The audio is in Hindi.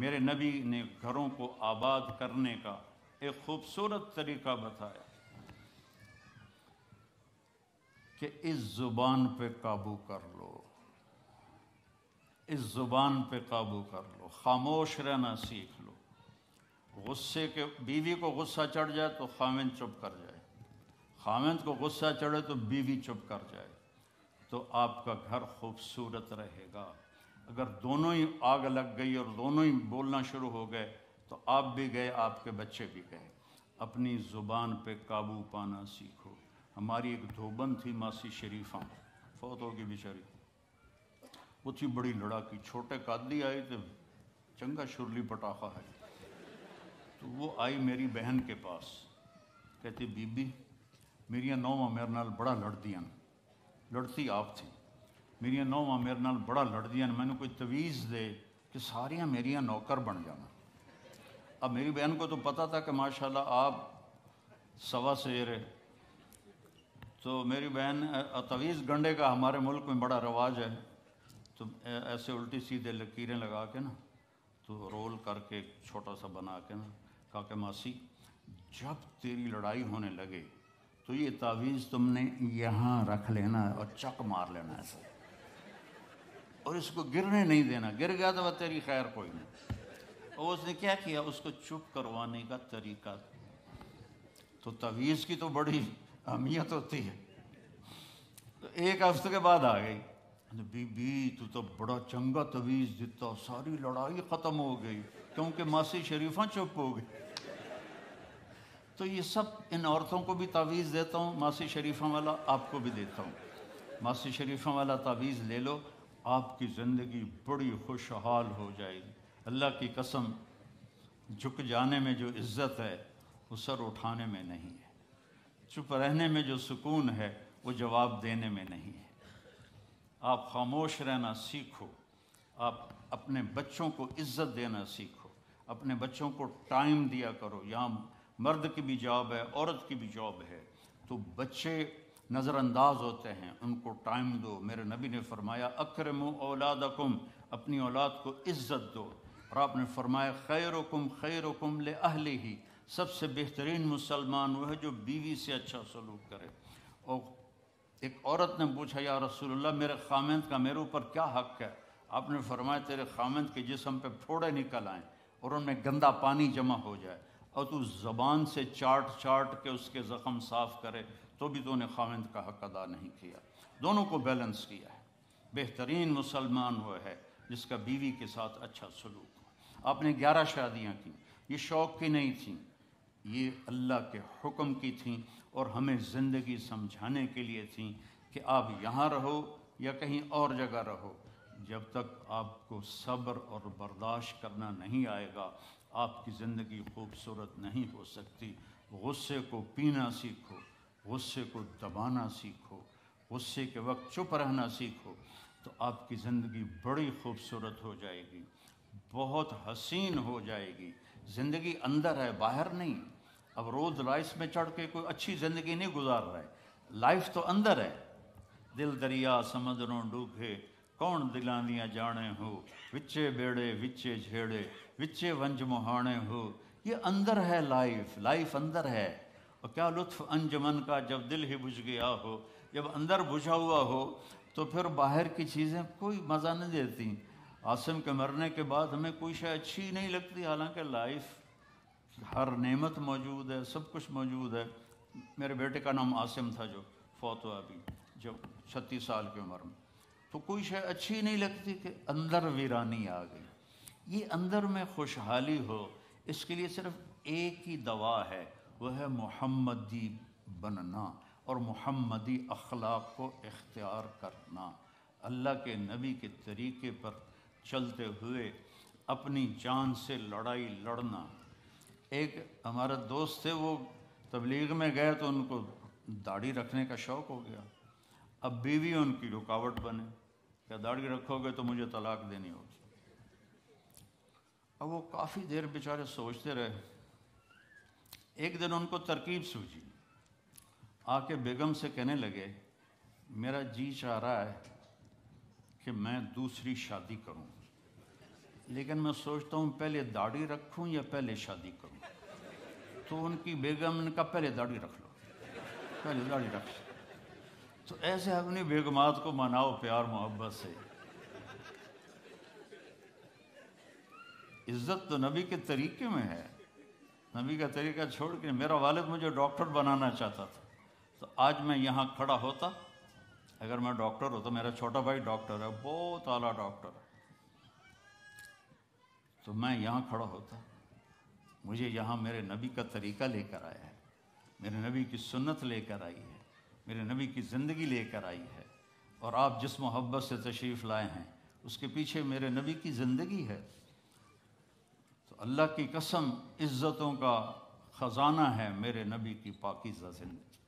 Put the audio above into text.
मेरे नबी ने घरों को आबाद करने का एक खूबसूरत तरीका बताया कि इस ज़ुबान पे काबू कर लो। इस ज़ुबान पे काबू कर लो। खामोश रहना सीख लो। गुस्से के, बीवी को गुस्सा चढ़ जाए तो खामिंद चुप कर जाए। खामिंद को गुस्सा चढ़े तो बीवी चुप कर जाए। तो आपका घर खूबसूरत रहेगा। अगर दोनों ही आग लग गई और दोनों ही बोलना शुरू हो गए तो आप भी गए, आपके बच्चे भी गए। अपनी ज़ुबान पे काबू पाना सीखो। हमारी एक धोबन थी मासी शरीफा। फौत होगी बेचारी। वो थी बड़ी लड़ाकी। छोटे कादी आए थे। चंगा शुरली पटाखा है। तो वो आई मेरी बहन के पास। कहती, बीबी, मेरिया नौवा मेरे नाल बड़ा लड़दियाँ लड़ती आप थी। मेरिया नौवा मेरे नाल बड़ा लड़दियाँ मैंने कोई तवीज़ दे कि सारिया मेरिया नौकर बन जाना अब मेरी बहन को तो पता था कि माशाल्लाह आप सवा शेर है तो मेरी बहन तवीज़ गंडे का हमारे मुल्क में बड़ा रवाज है तो ऐसे उल्टी सीधे लकीरें लगा के ना तो रोल करके छोटा सा बना के ना कहा कि मासी जब तेरी लड़ाई होने लगे तो ये तावीज़ तुमने यहाँ रख लेना और चक मार लेना ऐसा और इसको गिरने नहीं देना। गिर गया तो वह तेरी खैर कोई नहीं। और उसने क्या किया? उसको चुप करवाने का तरीका। तो तवीज़ की तो बड़ी अहमियत होती है। तो एक हफ़्ते के बाद आ गई। बीबी, तू तो बड़ा चंगा तवीज़ दिता। सारी लड़ाई ख़त्म हो गई, क्योंकि मासी शरीफा चुप हो गई। तो ये सब इन औरतों को भी तावीज़ देता हूँ, मासी शरीफा वाला आपको भी देता हूँ। मासी शरीफा वाला तावीज़ ले लो। आपकी ज़िंदगी बड़ी खुशहाल हो जाएगी। अल्लाह की कसम, झुक जाने में जो इज़्ज़त है, वो सर उठाने में नहीं है। चुप रहने में जो सुकून है, वो जवाब देने में नहीं है। आप खामोश रहना सीखो। आप अपने बच्चों को इज़्ज़त देना सीखो। अपने बच्चों को टाइम दिया करो। यहाँ मर्द की भी जॉब है, औरत की भी जॉब है तो बच्चे नज़रअंदाज होते हैं। उनको टाइम दो। मेरे नबी ने फरमाया, अक्रम औलादकुम, अपनी औलाद को इज़्ज़त दो। और आपने फरमाया, खैरकुम खैरकुम ले अहले ही सबसे बेहतरीन मुसलमान वह है जो बीवी से अच्छा सलूक करे। और एक औरत ने पूछा, या रसूलुल्लाह, मेरे खामंद का मेरे ऊपर क्या हक है? आपने फरमाया, तेरे खामंद के जिसम पे फोड़े निकल आएँ और उनमें गंदा पानी जमा हो जाए और तू ज़बान से चाट चाट के उसके ज़ख़म साफ़ करे तो भी तूने खामंद का हक अदा नहीं किया। दोनों को बैलेंस किया है। बेहतरीन मुसलमान वो है जिसका बीवी के साथ अच्छा सलूक हो। आपने ग्यारह शादियाँ की। ये शौक़ की नहीं थी। ये अल्लाह के हुक्म की थी और हमें ज़िंदगी समझाने के लिए थी कि आप यहाँ रहो या कहीं और जगह रहो। जब तक आपको सब्र और बर्दाश्त करना नहीं आएगा, आपकी ज़िंदगी खूबसूरत नहीं हो सकती। गुस्से को पीना सीखो। गुस्से को दबाना सीखो, गुस्से के वक्त चुप रहना सीखो तो आपकी ज़िंदगी बड़ी खूबसूरत हो जाएगी, बहुत हसीन हो जाएगी। ज़िंदगी अंदर है, बाहर नहीं। अब रोज़ राइस में चढ़ के कोई अच्छी ज़िंदगी नहीं गुजार रहा है। लाइफ तो अंदर है। दिल दरिया, समंदरों डूबे, कौन दिलां दियाँ जाने हो? विचे बेड़े विचे झेड़े विचे वंज मुहाने हो? ये अंदर है लाइफ लाइफ अंदर है। और क्या लुत्फ अंजमन का जब दिल ही बुझ गया हो, जब अंदर बुझा हुआ हो तो फिर बाहर की चीज़ें कोई मज़ा नहीं देती। आसिम के मरने के बाद हमें कोई शायद अच्छी नहीं लगती, हालाँकि लाइफ हर नेमत मौजूद है, सब कुछ मौजूद है। मेरे बेटे का नाम आसिम था जो फौत हुआ अभी जब छत्तीस साल की उम्र में। तो कोई शायद अच्छी नहीं लगती कि अंदर वीरानी आ गई। ये अंदर में खुशहाली हो, इसके लिए सिर्फ़ एक ही दवा है वह है मोहम्मदी बनना और मोहम्मदी अखलाक को इख्तियार करना। अल्लाह के नबी के तरीके पर चलते हुए अपनी जान से लड़ाई लड़ना। एक हमारा दोस्त थे, वो तबलीग में गए तो उनको दाढ़ी रखने का शौक़ हो गया। अब बीवी उनकी रुकावट बने। क्या दाढ़ी रखोगे तो मुझे तलाक देनी होगी। अब वो काफ़ी देर बेचारे सोचते रहे। एक दिन उनको तरकीब सूझी। आके बेगम से कहने लगे, मेरा जी चाह रहा है कि मैं दूसरी शादी करूँ, लेकिन मैं सोचता हूँ पहले दाढ़ी रखूँ या पहले शादी करूँ। तो उनकी बेगम ने कहा, पहले दाढ़ी रख लो, पहले दाढ़ी रख लो। तो ऐसे अपनी बेगमात को मनाओ प्यार मोहब्बत से। इज़्ज़त तो नबी के तरीके में है नबी का तरीका छोड़ के मेरा वालिद मुझे डॉक्टर बनाना चाहता था। तो आज मैं यहाँ खड़ा होता, अगर मैं डॉक्टर होता, मेरा छोटा भाई डॉक्टर है, बहुत आला डॉक्टर है। तो मैं यहाँ खड़ा होता, मुझे यहाँ मेरे नबी का तरीका लेकर आया है, मेरे नबी की सुन्नत लेकर आई है, मेरे नबी की ज़िंदगी लेकर आई है, और आप जिस मोहब्बत से तशरीफ़ लाए हैं, उसके पीछे मेरे नबी की ज़िंदगी है। तो अल्लाह की कसम इज़्ज़तों का ख़जाना है मेरे नबी की पाकिज़ा ज़िंदगी।